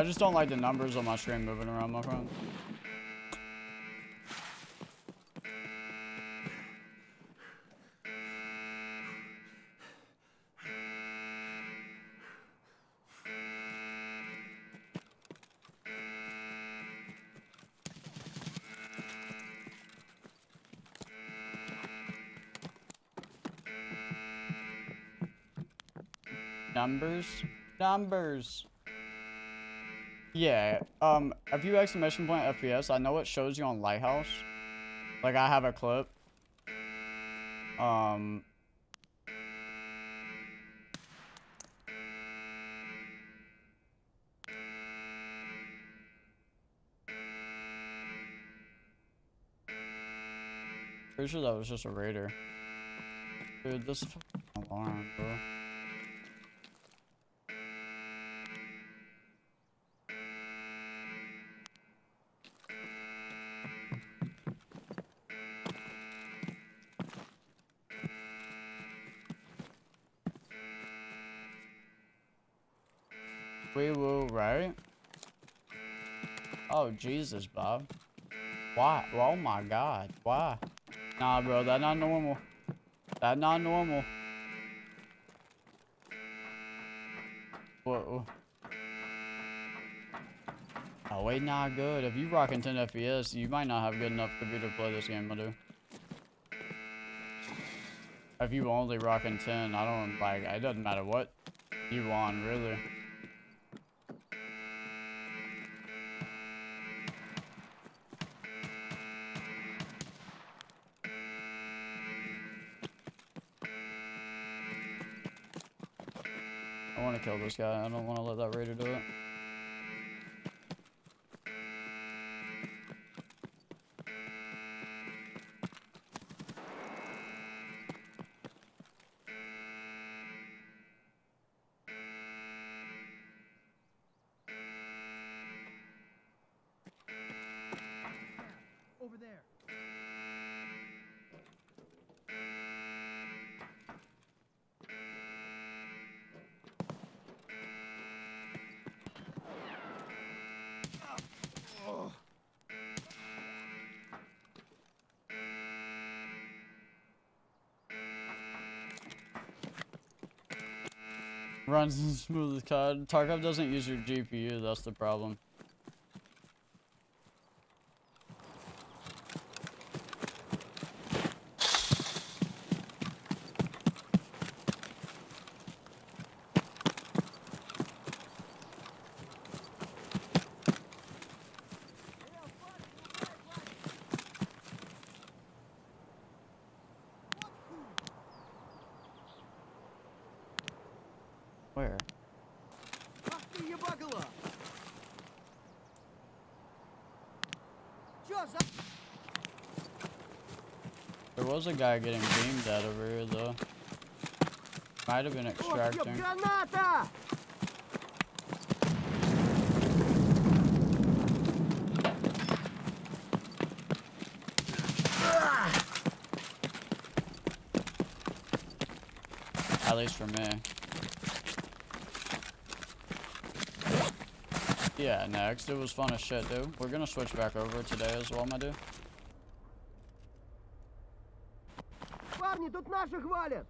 I just don't like the numbers on my screen moving around, my friend. Numbers? Numbers. Yeah, um, if you exclamation point FPS, I know it shows you on Lighthouse. Like, I have a clip. Um... Pretty sure that was just a raider. Dude, this alarm, bro. Oh, Jesus, Bob. Why? Oh my God. Why? Nah, bro, that not normal. That not normal. Whoa. Oh, wait, not good. If you rocking 10 FPS, you might not have good enough computer to play this game, my dude. If you only rocking 10, I don't, like, it doesn't matter what you want, really. Kill this guy. I don't want to let that raider do it. Runs as smooth as COD. Tarkov doesn't use your GPU, that's the problem. There was a guy getting beamed at over here, though. Might have been extracting. At least for me. Yeah, next. It was fun as shit, dude. We're gonna switch back over today as well, my dude. Парни, тут наших валят!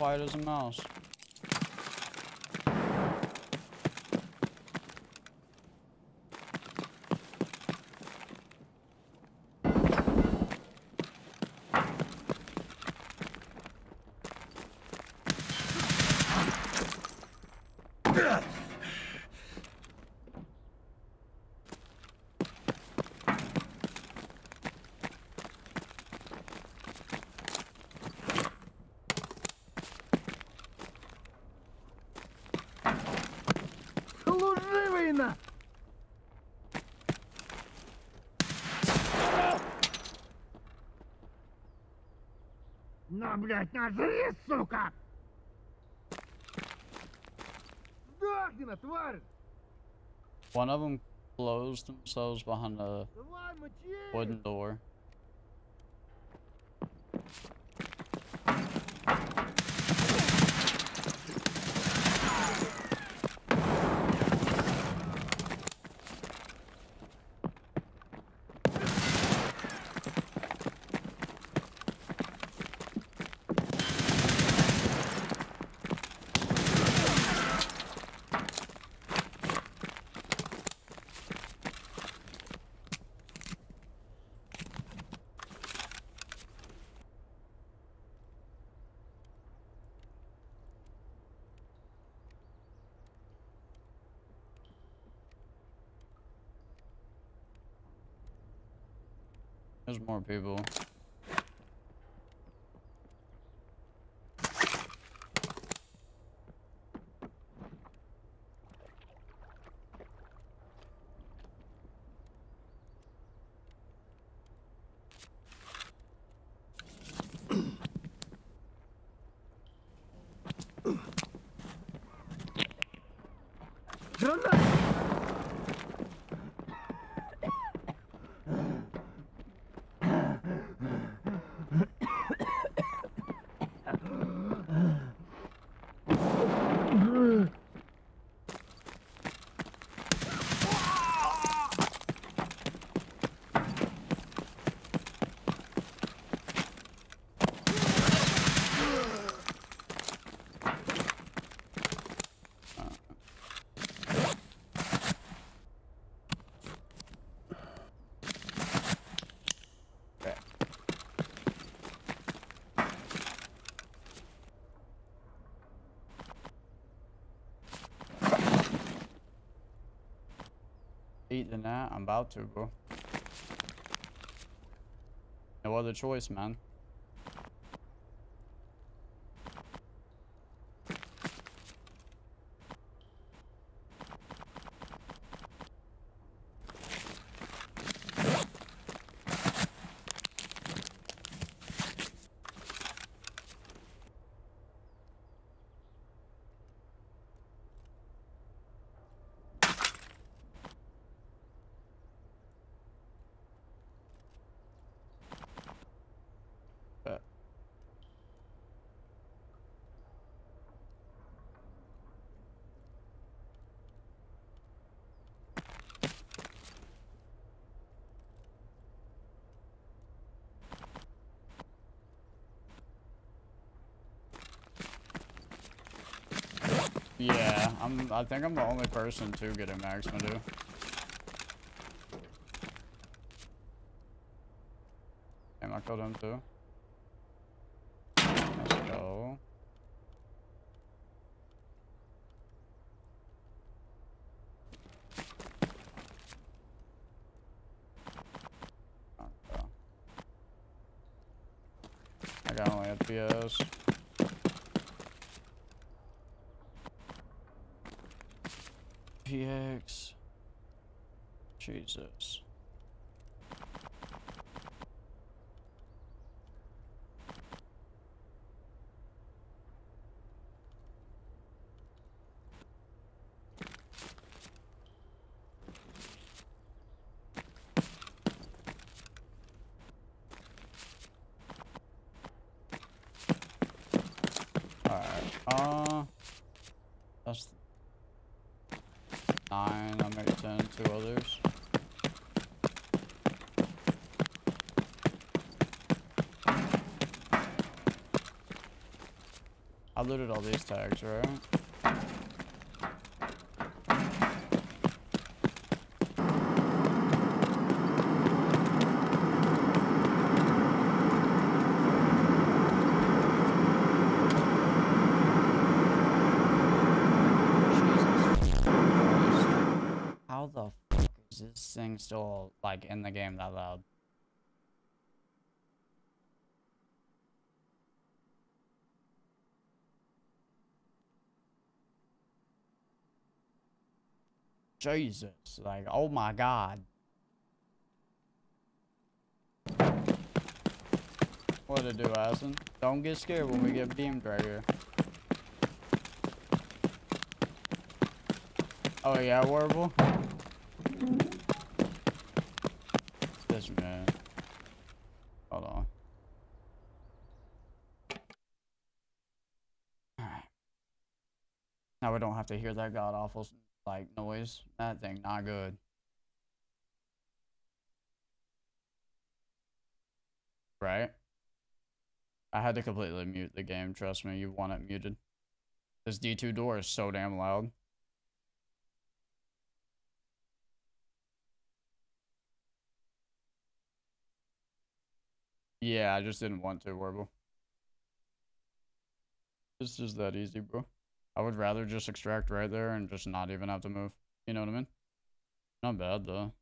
Quiet as a mouse. блядь, нажри, сука! Сдохни на, тварь! One of them closed themselves behind a Давай, мочи! wooden door. There's more people. Jonas! Eat the net. I'm about to, bro. No other choice, man. Yeah, I'm. I think I'm the only person to get a max Madu. Damn, I killed him too. Let's go. I got only FPS. PX. Jesus. Alright, uh... looted all these tags, right? Jesus How the fuck is this thing still like in the game that loud? Jesus, like oh my god. What to do, Asin? Don't get scared when we get beamed right here. Oh yeah, Warble? This man. Hold on. Alright. Now we don't have to hear that god awful like noise. That thing not good. Right? I had to completely mute the game, trust me, you want it muted. This D2 door is so damn loud. Yeah, I just didn't want to, Warble. It's just that easy, bro. I would rather just extract right there and just not even have to move. You know what I mean? Not bad, though.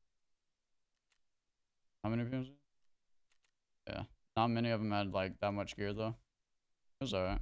How many views? Yeah. Not many of them had, like, that much gear, though. It was alright.